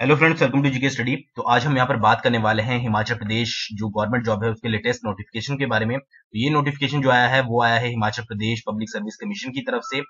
Hello friends welcome to GK study तो आज हम यहाँ पर बात करने वाले हैं हिमाचल प्रदेश, जो गवर्नमेंट जॉब है, उसके लेटेस्ट नोटिफिकेशन के बारे में। तो ये नोटिफिकेशन जो आया है, वो आया है Himachal Pradesh public service commission की तरफ़ से।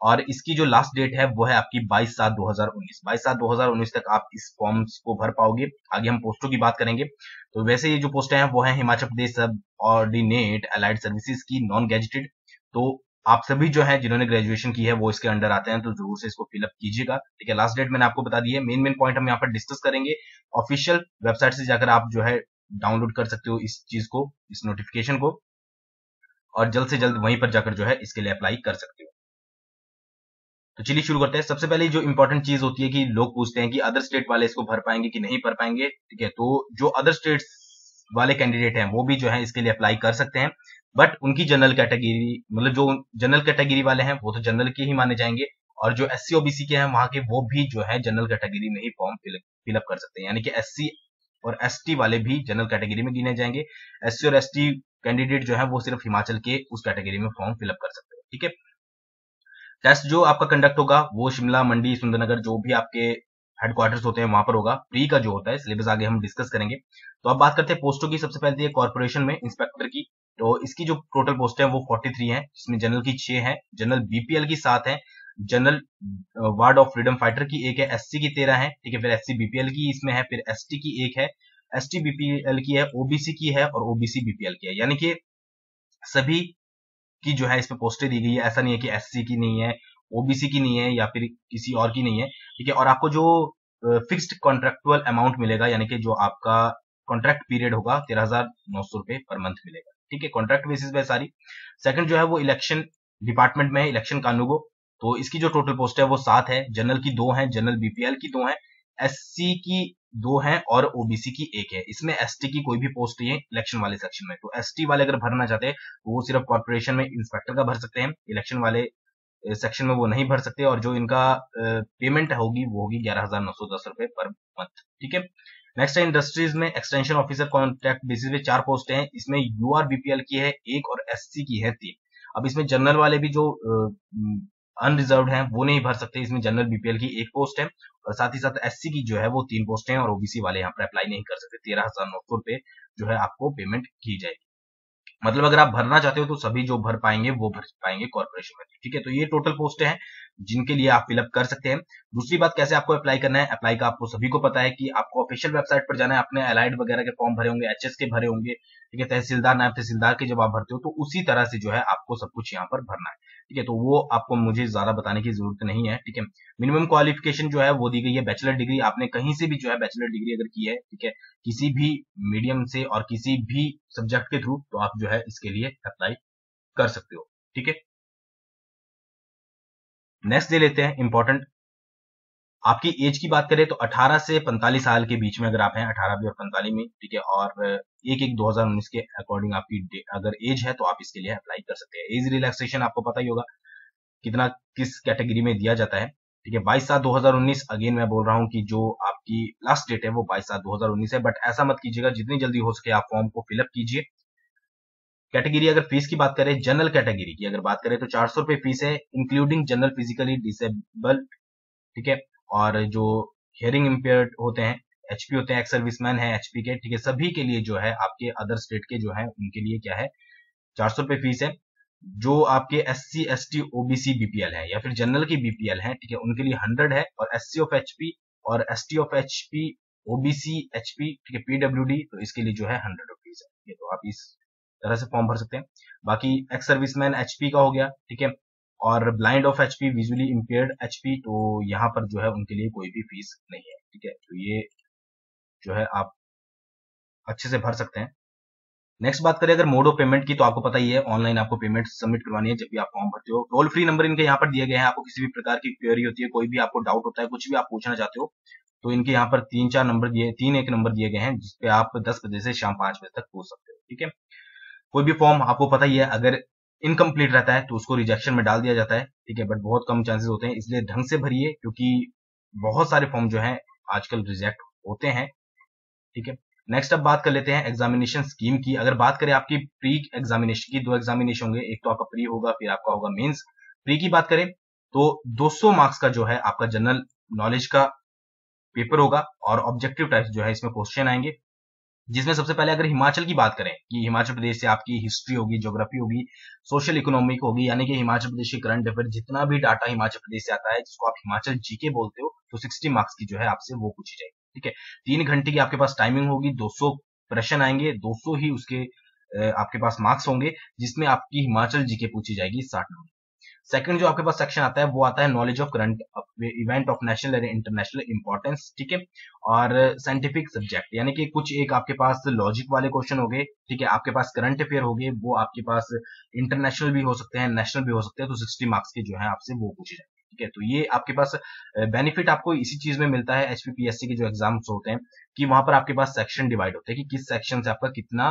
और इसकी जो लास्ट डेट है, वो है आपकी 22 सात 2019 22 सात 2019 तक आप इस फॉर्म्स को भर पाओगे। आगे हम पोस्टों की बात करेंगे। तो वैसे ये जो पोस्ट है, वो है Himachal Pradesh subordinate allied services की नॉन गैजेटेड तो आप सभी जो है, जिन्होंने ग्रेजुएशन की है, वो इसके अंडर आते हैं तो ज़रूर से इसको फिलअप कीजिएगा। ठीक है लास्ट डेट मैंने आपको बता दी है मेन मेन पॉइंट हम यहाँ पर डिस्कस करेंगे। ऑफिशियल वेबसाइट से जाकर आप जो है डाउनलोड कर सकते हो इस चीज़ को, इस नोटिफिकेशन को। और जल्द से जल्द वहीं पर जाकर जो है, इसके लिए अप्लाई कर सकते हो। तो चलिए शुरू करते हैं। सबसे पहले जो इंपॉर्टेंट चीज़ होती है कि लोग पूछते हैं कि अदर स्टेट वाले इसको भर पाएँगे कि नहीं भर पाएँगे। ठीक है तो जो अदर स्टेट्स वाले कैंडिडेट हैं, वो भी जो है, इसके लिए अप्लाई कर सकते हैं। बट उनकी जनरल कैटेगरी मतलब जो जनरल कैटेगरी वाले हैं, वो तो जनरल के ही माने जाएँगे। और जो एस सी के हैं, वहाँ के वो भी जो है जनरल कैटेगरी में ही फॉर्म फिलअप कर सकते हैं। यानी कि एससी और एसटी वाले भी जनरल कैटेगरी में गिने जाएँगे। एससी और एसटी कैंडिडेट जो है, वो सिर्फ़ हिमाचल के उस कैटेगरी में फॉर्म फिलअप कर सकते हैं। ठीक है? टेस्ट जो आपका कंडक्ट होगा, वो शिमला, मंडी, सुंदरनगर, जो भी आपके हेडक्वार्टर्स होते हैं, वहाँ पर होगा। प्री का जो होता है सिलेबस आगे हम डिस्कस करेंगे। तो अब बात करते हैं पोस्टों की सबसे पहले कॉर्पोरेशन में इंस्पेक्टर की। तो इसकी जो टोटल पोस्ट है वो 43 है जिसमें जनरल की छह है जनरल बीपीएल की सात है general ward of freedom fighter की एक है एससी की 13 है, ठीक है, फिर एससी बीपीएल की इसमें है, फिर एसटी की एक है एसटी बीपीएल की है ओबीसी की है और ओबीसी बीपीएल की है। यानी कि सभी की जो है इस पोस्टें दी गई है, ऐसा नहीं है कि एससी की नहीं है ओबीसी की नहीं है या फिर किसी और की नहीं है, ठीक है, और आपको जो फिक्स्ड कॉन्ट्रेक्चुअल अमाउंट मिलेगा, यानी कि जो आपका कॉन्ट्रैक्ट पीरियड होगा, तेरह हज़ार नौ सौ रुपए पर मंथ मिलेगा। ठीक है कॉन्ट्रैक्ट बेसिस पे सारी। सेकंड जो है वो इलेक्शन डिपार्टमेंट में है इलेक्शन कानूगो। तो इसकी जो टोटल पोस्ट है वो सात है जनरल की दो है जनरल बीपीएल की दो है एस की दो है और ओबीसी की एक है। इसमें एसटी की कोई भी पोस्ट नहीं है इलेक्शन वाले सेक्शन में। तो एसटी वाले अगर भरना चाहते हैं तो वो सिर्फ़ कॉर्पोरेशन में इंस्पेक्टर का भर सकते हैं। इलेक्शन वाले सेक्शन में वो नहीं भर सकते और जो इनका पेमेंट होगी, वो होगी ग्यारह हज़ार नौ सौ दस रुपए पर मंथ ठीक है? नेक्स्ट है इंडस्ट्रीज़ में एक्सटेंशन ऑफिसर कॉन्ट्रैक्ट बेसिस पे चार पोस्ट हैं। इसमें यू आर बीपीएल की है, एक और एससी की है तीन। अब इसमें जनरल वाले भी जो अनरिजर्व हैं, वो नहीं भर सकते। इसमें जनरल बीपीएल की एक पोस्ट है, और साथ ही साथ एससी की जो है, वो तीन पोस्ट है, और ओबीसी वाले यहाँ पर अप्लाई नहीं कर सकते। तेरह हज़ार नौ सौ रुपए जो है आपको पेमेंट की जाएगी। मतलब अगर आप भरना चाहते हो तो सभी जो भर पाएँगे, वो भर पाएँगे कॉर्पोरेशन में। ठीक है? तो ये टोटल पोस्ट है, जिनके लिए आप फिलअप कर सकते हैं। दूसरी बात, कैसे आपको अप्लाई करना है? अप्लाई का आपको सभी को पता है कि आपको ऑफिशियल वेबसाइट पर जाना है। अपने अलाइड वगैरह के फॉर्म भरे होंगे एचएस के भरे होंगे। ठीक है? तहसीलदार, नायब तहसीलदार के जब आप भरते हो तो उसी तरह से जो है आपको सब कुछ यहाँ पर भरना है। ठीक है तो वो आपको मुझे ज़्यादा बताने की ज़रूरत नहीं है, ठीक है। मिनिमम क्वालिफिकेशन जो है वो दी गई है बैचलर डिग्री आपने कहीं से भी जो है बैचलर डिग्री अगर की है, ठीक है, किसी भी मीडियम से और किसी भी सब्जेक्ट के थ्रू तो आप जो है इसके लिए अप्लाई कर सकते हो, ठीक है। नेक्स्ट दे लेते हैं इंपॉर्टेंट आपकी एज की बात करें तो 18 से 45 साल के बीच में अगर आप हैं 18 भी और 45 में, ठीक है, और एक एक 2019 के अकॉर्डिंग आपकी अगर एज है तो आप इसके लिए अप्लाई कर सकते हैं। एज रिलैक्सेशन आपको पता ही होगा कितना, किस कैटेगरी में दिया जाता है, ठीक है। बाईस सात 2019 अगेन मैं बोल रहा हूँ कि जो आपकी लास्ट डेट है वो बाईस सात 2019 है बट ऐसा मत कीजिएगा, जितनी जल्दी हो सके आप फॉर्म को फिलअप कीजिए। कैटेगरी अगर फ़ीस की बात करें जनरल कैटेगरी की अगर बात करें तो चार सौ रुपए फ़ीस है इंक्लूडिंग जनरल फिजिकली डिसेबल ठीक है। और जो हियरिंग इम्पेयर होते हैं एचपी होते हैं एक्स सर्विसमैन है एचपी के, ठीक है, सभी के लिए जो है, आपके अदर स्टेट के जो है, उनके लिए क्या है, चार सौ रुपए फ़ीस है, जो आपके S C S T OBC BPL है, या फिर जनरल की बीपीएल है, ठीक है, उनके लिए हंड्रेड है, और एस सी ऑफ़ एचपी और S T of HP OBC HP ठीक है पीडब्ल्यू डी तो इसके लिए जो है हंड्रेड रुपीज़ है तो आप इस तरह से फॉर्म भर सकते हैं। बाकी एक्स सर्विसमैन एचपी का हो गया, ठीक है और blind of HP visually impaired HP तो यहाँ पर जो है उनके लिए कोई भी फ़ीस नहीं है, ठीक है? तो ये जो है आप अच्छे से भर सकते हैं। नेक्स्ट बात करें अगर मोड ऑफ़ पेमेंट की तो आपको पता ही है ऑनलाइन आपको पेमेंट सबमिट करवानी है, जब भी आप फॉर्म भरते हो। टोल फ्री नंबर इनके यहाँ पर दिए गए हैं, आपको किसी भी प्रकार की क्वेरी होती है, कोई भी आपको डाउट होता है, कुछ भी आप पूछना चाहते हो तो इनके यहाँ पर तीन चार नंबर दिए, तीन एक नंबर दिए गए हैं, जिसपे आप दस बजे से शाम पाँच बजे तक पूछ सकते हो, ठीक है? कोई भी फॉर्म आपको पता ही है, अगर इनकम्प्लीट रहता है तो उसको रिजेक्शन में डाल दिया जाता है, ठीक है? बट बहुत कम चांसेस होते हैं, इसलिए ढंग से भरिए, क्योंकि बहुत सारे फॉर्म जो है, आजकल रिजेक्ट होते हैं, ठीक है? नेक्स्ट अब बात कर लेते हैं एग्जामिनेशन स्कीम की। अगर बात करें आपकी प्री एग्जामिनेशन की, दो एग्जामिनेशन होंगे, एक तो आपका प्री होगा, फिर आपका होगा मेंस प्री की बात करें तो 200 मार्क्स का जो है, आपका जनरल नॉलेज का पेपर होगा, और ऑब्जेक्टिव टाइप जो है, इसमें क्वेश्चन आएँगे। जिसमें सबसे पहले अगर हिमाचल की बात करें, कि हिमाचल प्रदेश से आपकी हिस्ट्री होगी ज्योग्राफी होगी सोशल इकोनॉमिक होगी, यानी कि हिमाचल प्रदेश की करंट अफेयर जितना भी डाटा हिमाचल प्रदेश से आता है, जिसको आप हिमाचल जीके बोलते हो तो सिक्सटी मार्क्स की जो है आपसे वो पूछी जाएगी, ठीक है? तीन घंटे की आपके पास टाइमिंग होगी, दो सौ प्रश्न आएँगे, दो सौ ही उसके आपके पास मार्क्स होंगे, जिसमें आपकी हिमाचल जीके पूछी जाएगी साठ नंबर सेकंड जो आपके पास सेक्शन आता है, वो आता है knowledge of current event of national and international importance ठीक है? और साइंटिफिक सब्जेक्ट यानी कि कुछ एक आपके पास लॉजिक वाले क्वेश्चन हो गए, ठीक है? आपके पास करंट अफेयर हो गए, वो आपके पास इंटरनेशनल भी हो सकते हैं नेशनल भी हो सकते हैं तो सिक्सटी मार्क्स के जो है आपसे वो पूछे जाएँगे, ठीक है? तो ये आपके पास बेनिफिट आपको इसी चीज़ में मिलता है एचपीपीएससी के जो एग्ज़ाम्स होते हैं, कि वहाँ पर आपके पास सेक्शन डिवाइड होते हैं, कि किस सेक्शन से आपका कितना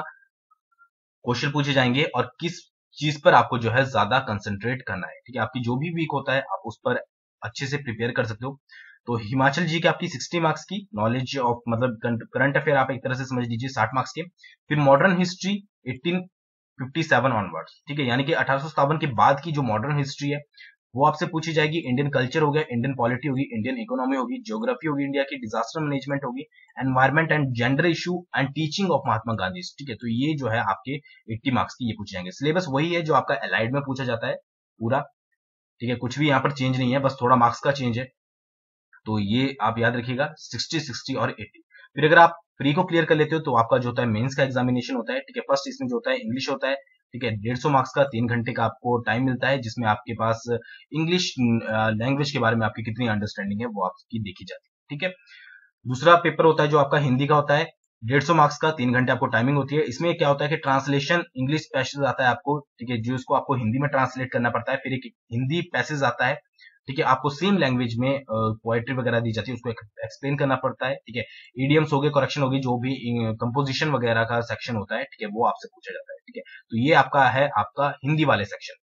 क्वेश्चन पूछे जाएँगे और किस चीज़ पर आपको जो है ज़्यादा कंसेंट्रेट करना है, ठीक है? आपकी जो भी वीक होता है, आप उस पर अच्छे से प्रिपेयर कर सकते हो। तो हिमाचल जी के आपकी 60 मार्क्स की नॉलेज ऑफ़ मतलब करंट अफेयर आप एक तरह से समझ लीजिए 60 मार्क्स के। फिर मॉडर्न हिस्ट्री 1857 ऑनवर्ड्स ठीक है? यानी कि अठारह सौ सतावन के बाद की जो मॉडर्न हिस्ट्री है वो आपसे पूछी जाएगी इंडियन कल्चर हो गया इंडियन पॉलिटी होगी इंडियन इकोनॉमी होगी ज्योग्राफी होगी इंडिया की डिजास्टर मैनेजमेंट होगी environment and gender issue and teaching of Mahatma Gandhi ठीक है तो ये जो है आपके 80 मार्क्स की ये पूछे जाएँगे। सिलेबस वही है जो आपका एलाइड में पूछा जाता है, पूरा। ठीक है, कुछ भी यहाँ पर चेंज नहीं है, बस थोड़ा मार्क्स का चेंज है। तो ये आप याद रखिएगा सिक्सटी सिक्सटी और एट्टी फिर अगर आप प्री को क्लियर कर लेते हो तो आपका जो होता है मेंस का एग्जामिनेशन होता है। ठीक है फ़र्स्ट इसमें जो होता है इंग्लिश होता है। ठीक है, डेढ़ सौ मार्क्स का तीन घंटे का आपको टाइम मिलता है, जिसमें आपके पास इंग्लिश लैंग्वेज के बारे में आपकी कितनी अंडरस्टैंडिंग है, वो आपकी देखी जाती है, ठीक है? दूसरा पेपर होता है जो आपका हिंदी का होता है, डेढ़ सौ मार्क्स का तीन घंटे आपको टाइमिंग होती है। इसमें क्या होता है कि ट्रांसलेशन इंग्लिश पैसेज आता है आपको, ठीक है, जो इसको आपको हिंदी में ट्रांसलेट करना पड़ता है, फिर एक हिंदी पैसेज आता है ठीक है, आपको सेम लैंग्वेज में पोएट्री वगैरह दी जाती है, उसको एक्सप्लेन करना पड़ता है, ठीक है। ईडियम्स हो गए करेक्शन होगी जो भी कंपोजिशन वगैरह का सेक्शन होता है, ठीक है, वो आपसे पूछा जाता है, ठीक है। तो ये आपका है, आपका हिंदी वाले सेक्शन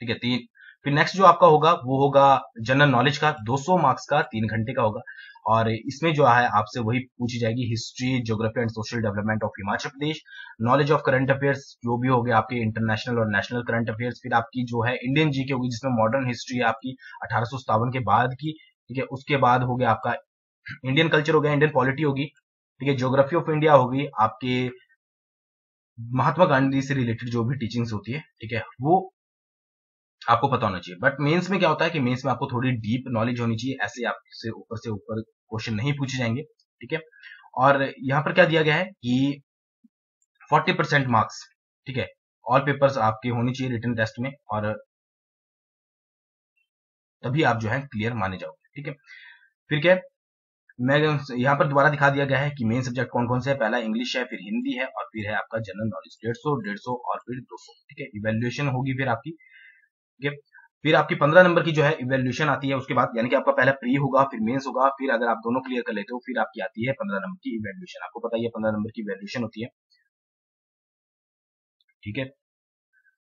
ठीक है, तीन। फिर नेक्स्ट जो आपका होगा, वो होगा जनरल नॉलेज का 200 मार्क्स का, तीन घंटे का होगा। और इसमें जो है, आपसे वही पूछी जाएगी history geography and social development of Himachal Pradesh knowledge of current affairs जो भी हो गए आपके इंटरनेशनल और नेशनल करंट अफेयर्स फिर आपकी जो है इंडियन जी के होगी, जिसमें मॉडर्न हिस्ट्री है आपकी अठारह सौ सत्तावन के बाद की, ठीक है, उसके बाद हो गया आपका इंडियन कल्चर हो गया इंडियन पॉलिटी होगी, ठीक है ज्योग्राफी ऑफ़ इंडिया होगी, आपके महात्मा गांधी से रिलेटेड जो भी टीचिंग्स होती है, ठीक है, वो आपको पता होना चाहिए। बट मेंस में क्या होता है कि मेंस में आपको थोड़ी डीप नॉलेज होनी चाहिए, ऐसे आपसे ऊपर से ऊपर क्वेश्चन नहीं पूछे जाएँगे, ठीक है? और यहाँ पर क्या दिया गया है कि 40 परसेंट मार्क्स ठीक है? ऑल पेपर्स आपके होने चाहिए रिटर्न टेस्ट में और तभी आप जो है क्लियर माने जाओगे, ठीक है? फिर क्या मैं यहाँ पर दोबारा दिखा दिया गया है कि मेन सब्जेक्ट कौन कौन से है? पहला इंग्लिश है, फिर हिंदी है और फिर है आपका जनरल नॉलेज डेढ़ सौ डेढ़ सौ और फिर दो सौ, ठीक है? इवेल्युएशन होगी फिर आपकी। ठीक है? फिर आपकी पंद्रह नंबर की जो है इवेल्यूशन आती है, उसके बाद यानी कि आपका पहला प्री होगा, फिर मेंस होगा, फिर अगर आप दोनों क्लियर कर लेते हो, फिर आपकी आती है पंद्रह नंबर की इवेल्यूशन आपको पता ही है पंद्रह नंबर की इवेल्यूशन होती है। ठीक है?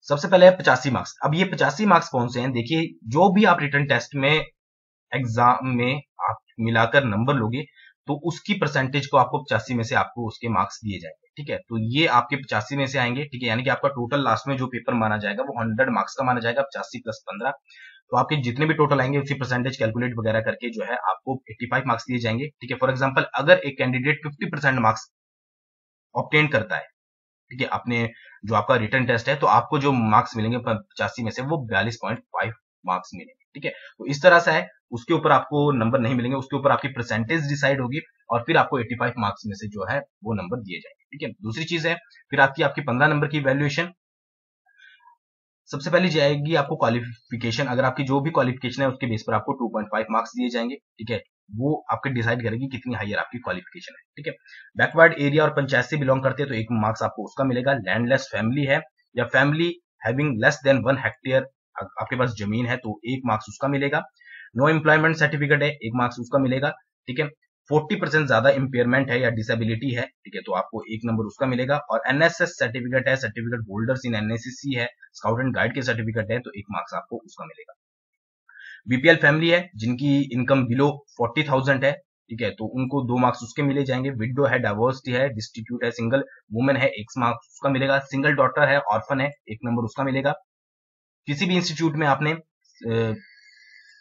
सबसे पहले पचासी मार्क्स अब ये पचासी मार्क्स कौन से हैं? देखिए, जो भी आप रिटर्न टेस्ट में एग्ज़ाम में आप मिलाकर नंबर लोगे तो उसकी परसेंटेज को आपको पचासी में से आपको उसके मार्क्स दिए जाएँगे, ठीक है? तो ये आपके पचासी में से आएँगे, ठीक है? यानी कि आपका टोटल लास्ट में जो पेपर माना जाएगा वो हंड्रेड मार्क्स का माना जाएगा, पचासी प्लस पंद्रह। तो आपके जितने भी टोटल आएँगे, उसी परसेंटेज कैलकुलेट वगैरह करके जो है आपको 85 मार्क्स दिए जाएँगे, ठीक है? फॉर एग्ज़ाम्पल अगर एक कैंडिडेट 50 परसेंट मार्क्स ऑप्टेन करता है, ठीक है? अपने जो आपका रिटर्न टेस्ट है तो आपको जो मार्क्स मिलेंगे पचासी में से, वो बयालीस पॉइंट फाइव मार्क्स मिलेंगे, ठीक है? तो इस तरह से है उसके ऊपर आपको नंबर नहीं मिलेंगे, उसके ऊपर आपकी परसेंटेज डिसाइड होगी और फिर आपको 85 मार्क्स में से जो है वो नंबर दिए जाएँगे, ठीक है? दूसरी चीज़ है, फिर आपकी आपकी पंद्रह नंबर की वैल्यूएशन सबसे पहले जाएगी आपको क्वालिफिकेशन अगर आपकी जो भी क्वालिफिकेशन है उसके बेस पर आपको 2.5 मार्क्स दिए जाएँगे, ठीक है? वो आपके डिसाइड करेगी कितनी हाइयर आपकी क्वालिफिकेशन है, ठीक है? बैकवर्ड एरिया और पंचायत से बिलोंग करते हैं तो एक मार्क्स आपको उसका मिलेगा। लैंडलेस फैमिली है या family having less than one hectare आपके पास ज़मीन है तो एक मार्क्स उसका मिलेगा। नो एम्प्लॉयमेंट सर्टिफिकेट है, एक मार्क्स उसका मिलेगा, ठीक है? फोर्टी परसेंट ज़्यादा इंपेयरमेंट है या डिसेबिलिटी है, ठीक है? तो आपको एक नंबर उसका मिलेगा और एनएसएस सर्टिफिकेट है सर्टिफिकेट होल्डर्स इन एनएससी है स्काउट एंड गाइड के सर्टिफिकेट है तो एक मार्क्स आपको उसका मिलेगा। बीपीएल फैमिली है, जिनकी इनकम बिलो फोर्टी थाउज़ेंड है, ठीक है? तो उनको दो मार्क्स उसके मिले जाएँगे। विडो है डाइवर्सिटी है डिस्ट्रीब्यूट है सिंगल वुमेन है, एक मार्क्स उसका मिलेगा। सिंगल डॉटर है ऑर्फन है, एक नंबर उसका मिलेगा। किसी भी इंस्टीट्यूट में आपने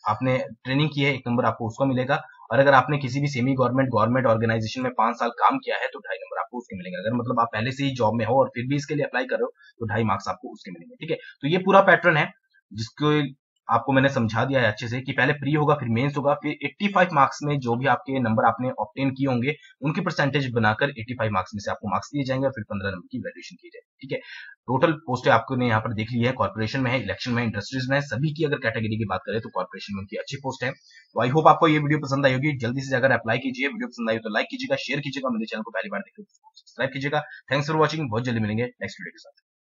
आपने ट्रेनिंग की है, एक नंबर आपको उसका मिलेगा। और अगर आपने किसी भी सेमी गवर्नमेंट गवर्नमेंट ऑर्गेनाइजेशन में पाँच साल काम किया है तो ढाई नंबर आपको उसके मिलेंगे। अगर मतलब आप पहले से ही जॉब में हो और फिर भी इसके लिए अप्लाई कर रहे हो तो ढाई मार्क्स आपको उसके मिलेंगे, ठीक है? तो ये पूरा पैटर्न है, जिसको आपको मैंने समझा दिया है अच्छे से कि पहले प्री होगा, फिर मेंस होगा, फिर 85 मार्क्स में जो भी आपके नंबर आपने ऑप्टेन किए होंगे, उनके परसेंटेज बनाकर 85 मार्क्स में से आपको मार्क्स दिए जाएँगे और फिर 15 नंबर की वैल्यूएशन की जाएगी, ठीक है? टोटल पोस्ट आपने यहाँ पर देख ली है कॉर्पोरेशन में है इलेक्शन में इंडस्ट्रीज़ में सभी की अगर कैटेगरी की बात करें तो कॉर्पोरेशन में उनकी अच्छी पोस्ट है। तो आई होप आपको ये वीडियो पसंद आई होगी, जल्दी से अगर अप्लाई कीजिए वीडियो पसंद आई तो लाइक कीजिएगा शेयर कीजिएगा, मेरे चैनल को पहली बार देखिए सब्सक्राइब कीजिएगा। थैंक्स फॉर वॉचिंग बहुत जल्दी मिलेंगे नेक्स्ट वीडियो के साथ।